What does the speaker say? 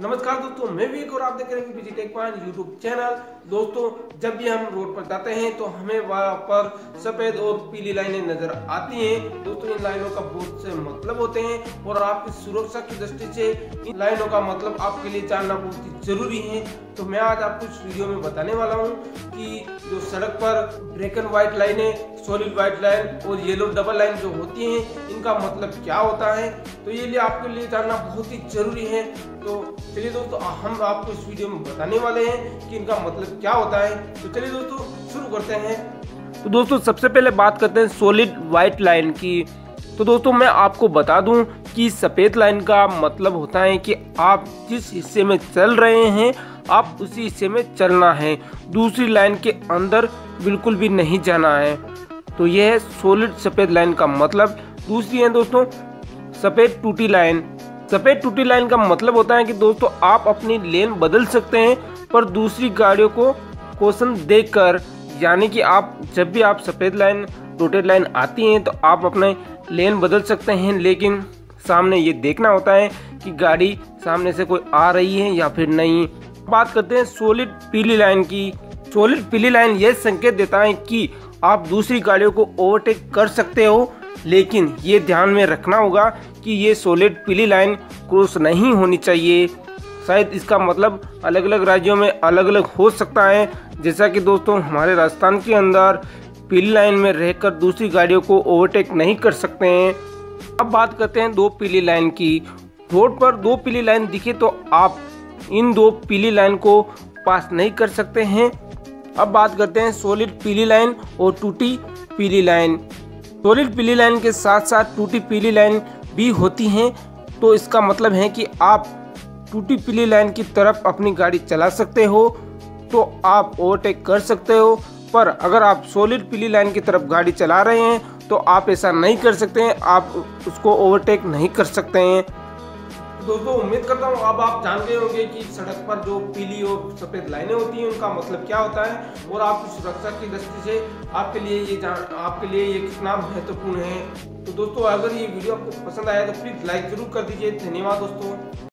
नमस्कार दोस्तों, मैं भी एक और आप देख रहे हैं BG tech point YouTube channel दोस्तों, जब भी हम रोड पर जाते हैं तो हमें वहाँ पर सफ़ेद और पीली लाइनें नज़र आती हैं। दोस्तों, इन लाइनों का बहुत से मतलब होते हैं और आपकी सुरक्षा की दृष्टि से इन लाइनों का मतलब आपके लिए जानना बहुत ही ज़रूरी है। तो मैं आज आपको इस वीडियो में बताने वाला हूँ कि जो सड़क पर ब्लैक एंड व्हाइट लाइनें सॉलिड व्हाइट लाइन और येलो डबल लाइन जो होती हैं, इनका मतलब क्या होता है? तो ये लिए आपके लिए जानना बहुत ही ज़रूरी है। तो चलिए दोस्तों हम आपको इस वीडियो में बताने वाले हैं कि इनका मतलब क्या होता है। तो चलिए दोस्तों, शुरू करते हैं। तो दोस्तों, सबसे पहले बात करते हैं सॉलिड व्हाइट लाइन की। तो दोस्तों, मैं आपको बता दूँ कि सफ़ेद लाइन का मतलब होता है कि आप जिस हिस्से में चल रहे हैं, आप उसी हिस्से में चलना है। दूसरी लाइन के अंदर बिल्कुल भी नहीं जाना है। तो यह है सोलिड सफ़ेद लाइन का मतलब। दूसरी है दोस्तों, सफ़ेद टूटी लाइन सफ़ेद टूटी लाइन का मतलब होता है कि दोस्तों, आप अपनी लेन बदल सकते हैं, पर दूसरी गाड़ियों को क्वेश्चन देकर, यानी कि आप, जब भी आप सफ़ेद लाइन, टोटेड लाइन आती हैं तो आप अपने लेन बदल सकते हैं, लेकिन सामने ये देखना होता है कि गाड़ी सामने से कोई आ रही है या फिर नहीं। बात करते हैं सोलिड पीली लाइन की। सोलिड पीली लाइन यह संकेत देता है कि आप दूसरी गाड़ियों को ओवरटेक कर सकते हो लेकिन ये ध्यान में रखना होगा कि ये सोलिड पीली लाइन क्रॉस नहीं होनी चाहिए। शायद इसका मतलब अलग अलग राज्यों में अलग अलग हो सकता है। जैसा कि दोस्तों, हमारे राजस्थान के अंदर पीली लाइन में रहकर दूसरी गाड़ियों को ओवरटेक नहीं कर सकते हैं। अब बात करते हैं दो पीली लाइन की। रोड पर दो पीली लाइन दिखे तो आप इन दो पीली लाइन को पास नहीं कर सकते हैं। अब बात करते हैं सोलिड पीली लाइन और टूटी पीली लाइन सोलिड पीली लाइन के साथ साथ टूटी पीली लाइन भी होती हैं तो इसका मतलब है कि आप टूटी पीली लाइन की तरफ़ अपनी गाड़ी चला सकते हो तो आप ओवरटेक कर सकते हो। पर अगर आप सोलिड पीली लाइन की तरफ़ गाड़ी चला रहे हैं तो आप ऐसा नहीं कर सकते हैं, आप उसको ओवरटेक नहीं कर सकते हैं। दोस्तों, उम्मीद करता हूँ अब आप जान गए होंगे कि सड़क पर जो पीली और सफ़ेद लाइनें होती हैं, उनका मतलब क्या होता है और आपकी सुरक्षा की दृष्टि से आपके लिए ये जान, आपके लिए ये कितना महत्वपूर्ण है। तो दोस्तों, अगर ये वीडियो आपको पसंद आया तो प्लीज़ लाइक ज़रूर कर दीजिए। धन्यवाद दोस्तों।